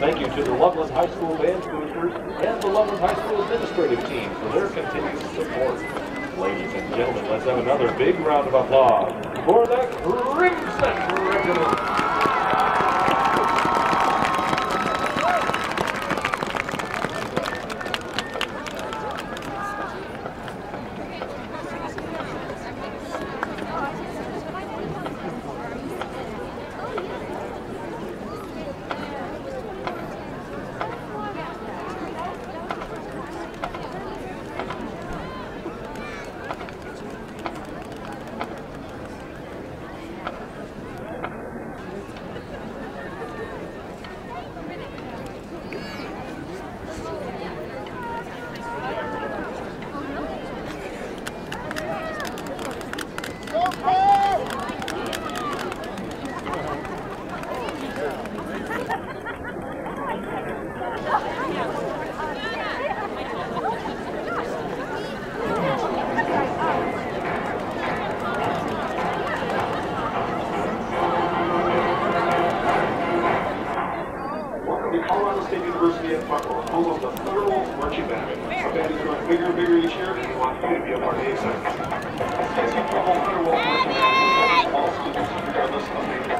Thank you to the Loveland High School Band Boosters and the Loveland High School Administrative Team for their continued support. Ladies and gentlemen, let's have another big round of applause for the Crimson Regiment. Welcome to Colorado State University at Pueblo, home of the Thunderbolts Marching Band. Our band is growing bigger and bigger each year, and we want you to be a part of the excitement. SCSU Pueblo Thunderbolts Marching Band is all students, regardless of major.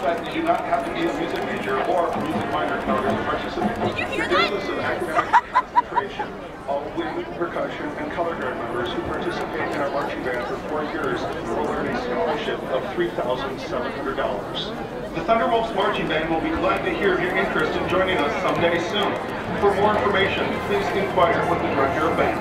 Means that you do not have to be a music major or a music minor in order to participate. Regardless of academic concentration, all wind, percussion, and color guard members who participate in our marching band for four years will earn a scholarship of $3,700. The Thunderbolts Marching Band will be glad to hear of your interest in joining us someday soon. For more information, please inquire with the director of band.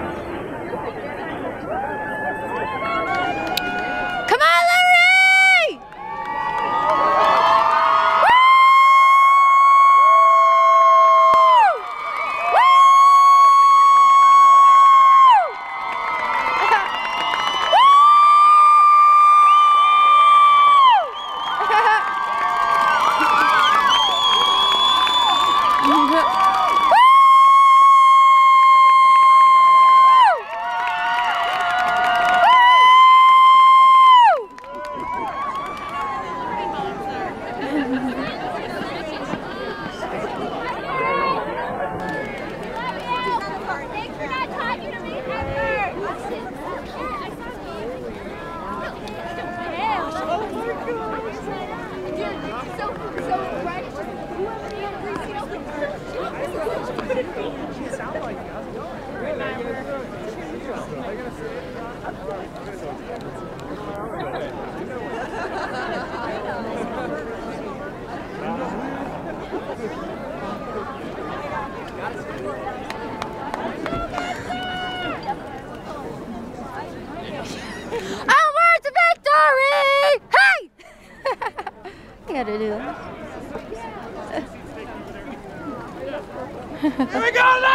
Here we go,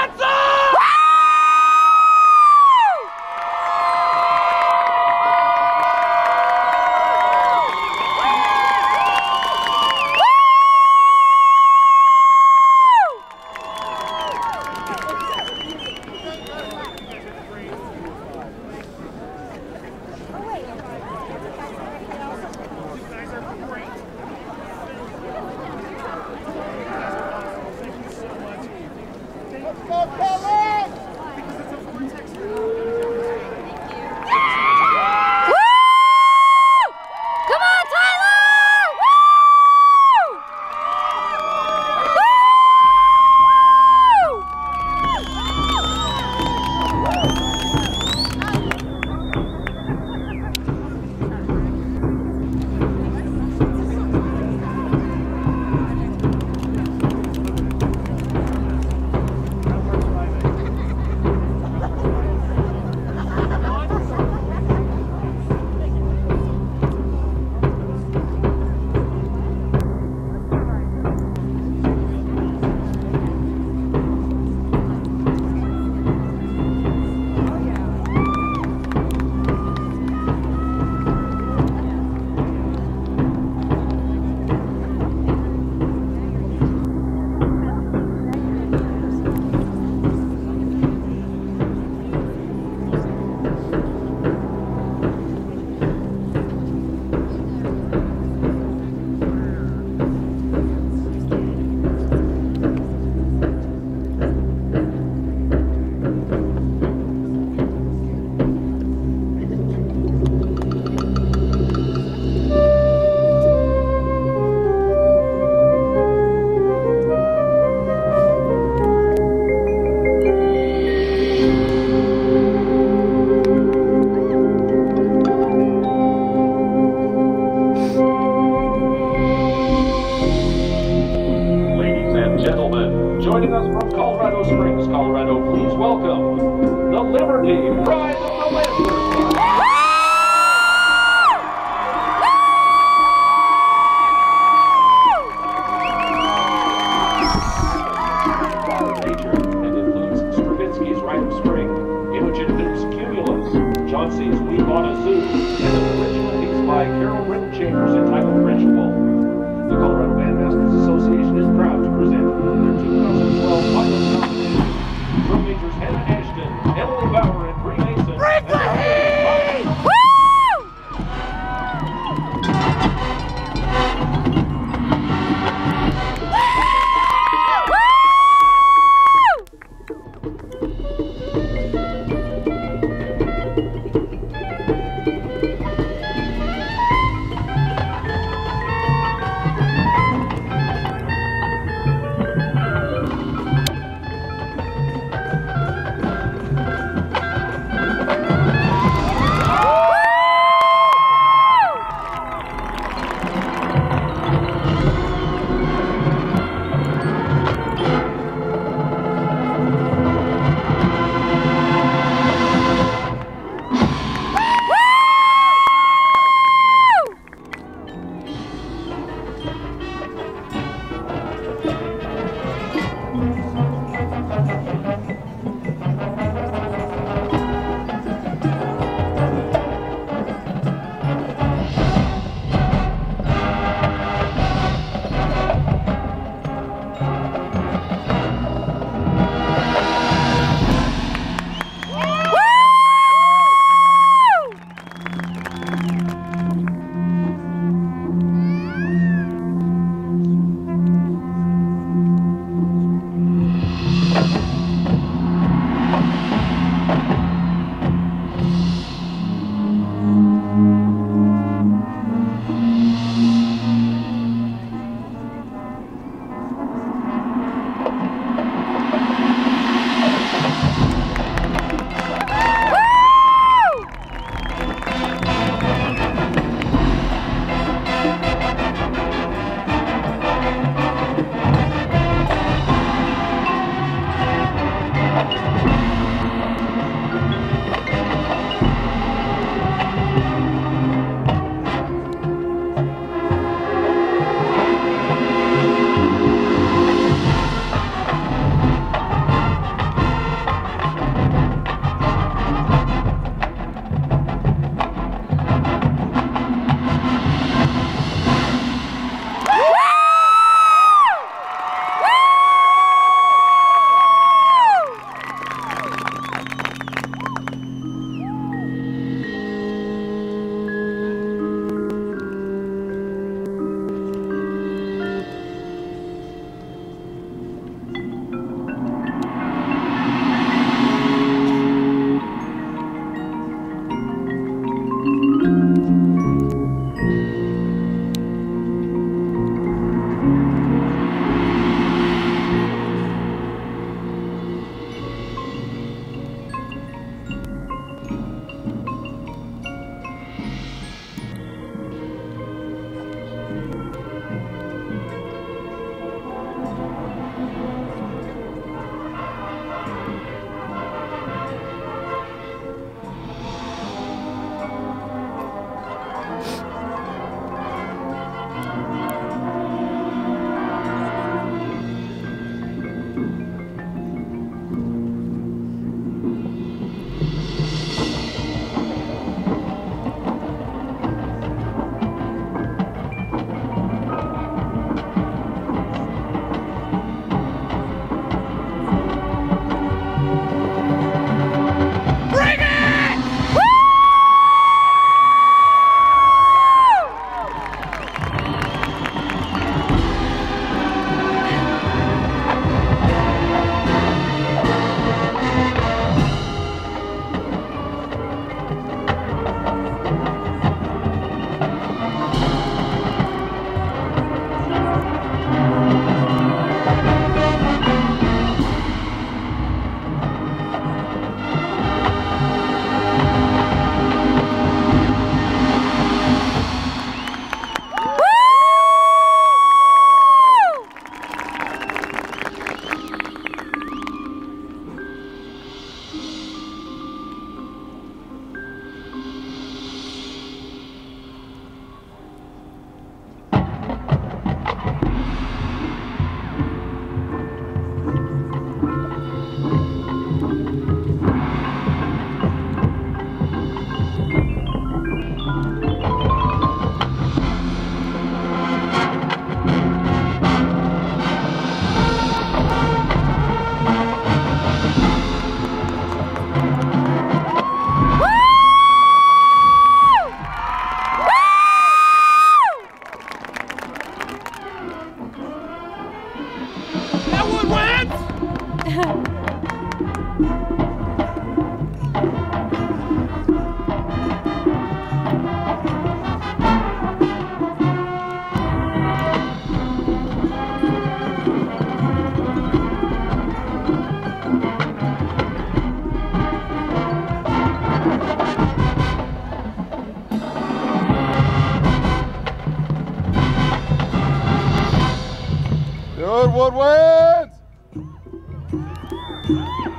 Goodwood wins! In